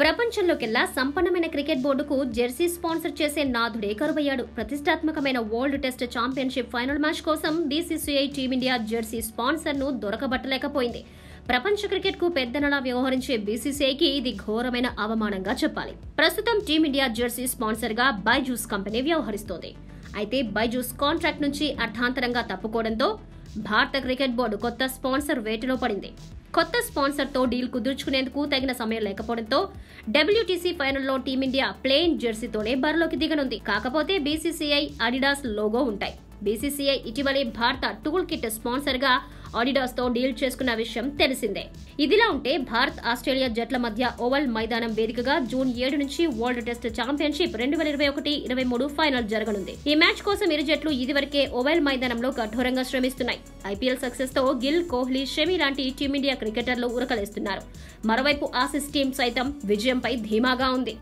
ప్రపంచంలోకెల్లా సంపన్నమైన క్రికెట్ బోర్డుకు jersey sponsor చేసే నాథుడే కరువయ్యాడు. ప్రతిష్టాత్మకమైన world test championship final match కోసం బీసీసీఐ టీమిండియా జెర్సీ స్పాన్సర్ను దొరకబట్టలేకపోయింది. ప్రపంచ క్రికెట్కు పెద్దనలా వ్యవహరించే బీసీసీఐకి ఇది ఘోరమైన అవమానంగా చెప్పాలి. ప్రస్తుతం టీమిండియా జెర్సీ స్పాన్సర్గా బైజూస్ కంపెనీ వ్యవహరిస్తోంది. అయితే బైజూస్ కాంట్రాక్ట్ నుంచి అర్థాంతరంగా తప్పుకోవడంతో భారత క్రికెట్ బోర్డు కొత్త స్పాన్సర్ వేటలో పడింది. కొత్త స్పాన్సర్తో డీల్ కుదుర్చుకునేందుకు తగిన సమయం లేకపోవడంతో డబ్ల్యూటీసీ ఫైనల్లో టీమిండియా ప్లెయిన్ జెర్సీతోనే బరిలోకి దిగనుంది. కాకపోతే బీసీసీఐ అడిడాస్ లోగో ఉంటాయి. బీసీసీఐ ఇటీవలే భారత టూల్ కిట్ స్పాన్సర్గా ఆడిడాస్తో డీల్ చేసుకున్న విషయం తెలిసిందే. ఇదిలా ఉంటే భారత్ ఆస్ట్రేలియా జట్ల మధ్య ఓవల్ మైదానం వేదికగా జూన్ ఏడు నుంచి వరల్డ్ టెస్ట్ ఛాంపియన్షిప్ రెండు వేల ఇరవై ఒకటి ఇరవై మూడు ఫైనల్ జరగనుంది. ఈ మ్యాచ్ కోసం ఇరు జట్లు ఇదివరకే ఓవెల్ మైదానంలో కఠోరంగా శ్రమిస్తున్నాయి. ఐపీఎల్ సక్సెస్తో గిల్ కోహ్లీ షమి లాంటి టీమిండియా క్రికెటర్లు ఉరకలేస్తున్నారు. మరోవైపు ఆసిస్ టీం సైతం విజయంపై ధీమాగా ఉంది.